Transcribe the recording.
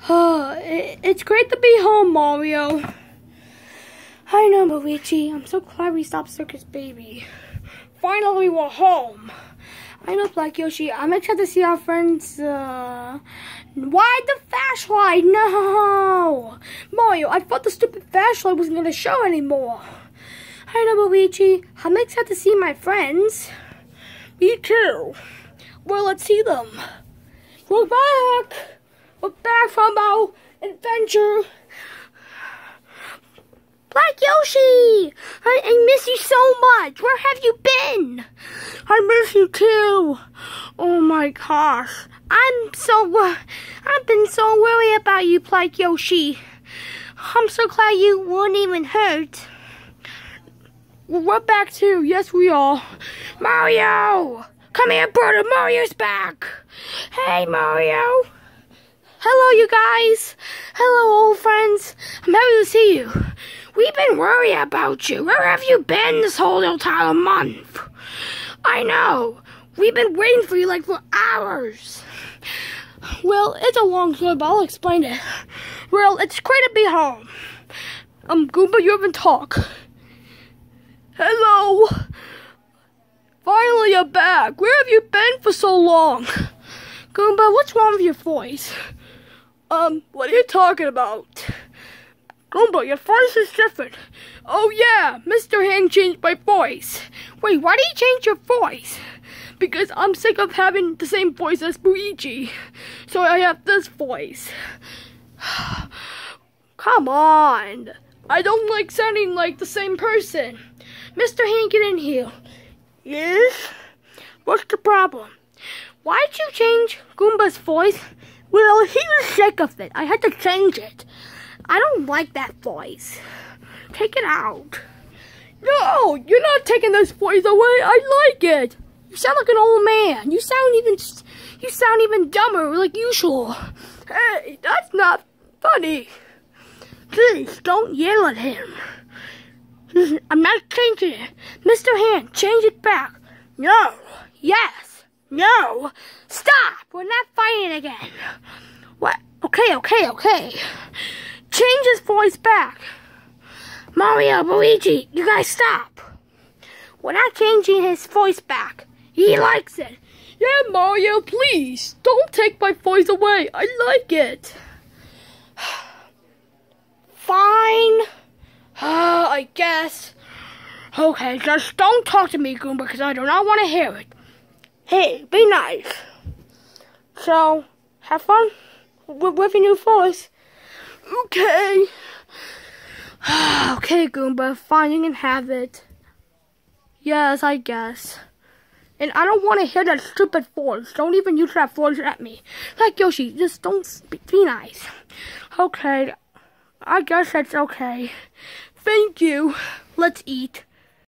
it's great to be home, Mario. I know, Luigi. I'm so glad we stopped Circus Baby. Finally, we're home. I know, Black Yoshi. I'm excited to see our friends. Uh... Why the flashlight? No! Mario, I thought the stupid flashlight wasn't going to show anymore. I know, Luigi. I'm excited to see my friends. Me too. Well, let's see them. We're back. We're back from our adventure. Black Yoshi! I, I, miss you so much. Where have you been? I miss you too. Oh my gosh. I'm so, uh, I've been so worried about you, Black Yoshi. I'm so glad you weren't even hurt. We're back too. Yes, we are. Mario! Come here, brother. Mario's back. Hey, Mario. Hello, you guys. Hello, old friends. I'm happy to see you. We've been worried about you. Where have you been this whole entire month? I know. We've been waiting for you like for hours. Well, it's a long story, but I'll explain it. Well, it's great to be home. Um, Goomba, you haven't talked. Hello. Finally, you're back. Where have you been for so long? Goomba, what's wrong with your voice? Um, what are you talking about? Goomba, your voice is different. Oh yeah, Mr. Hand changed my voice. Wait, why did he change your voice? Because I'm sick of having the same voice as Luigi. So I have this voice. Come on. I don't like sounding like the same person. Mr. Hand, get in here. Yes? What's the problem? Why'd you change Goomba's voice? Well, he was sick of it. I had to change it. I don't like that voice. Take it out. No, you're not taking this voice away. I like it. You sound like an old man. You sound even, you sound even dumber like usual. Hey, that's not funny. Please don't yell at him. I'm not changing it. Mr. Hand, change it back. No. Yes. No. Stop. We're not fighting again. What? Okay, okay, okay. Change his voice back. Mario, Luigi, you guys stop. We're not changing his voice back. He likes it. Yeah, Mario, please. Don't take my voice away. I like it. Fine. Uh, I guess. Okay, just don't talk to me, Goomba, because I do not want to hear it. Hey, be nice. So, have fun with, with your new voice. Okay. okay, Goomba, fine, you can have it. Yes, I guess. And I don't want to hear that stupid voice. Don't even use that voice at me. Like Yoshi, just don't be, be nice. Okay, I guess that's okay. Thank you. Let's eat.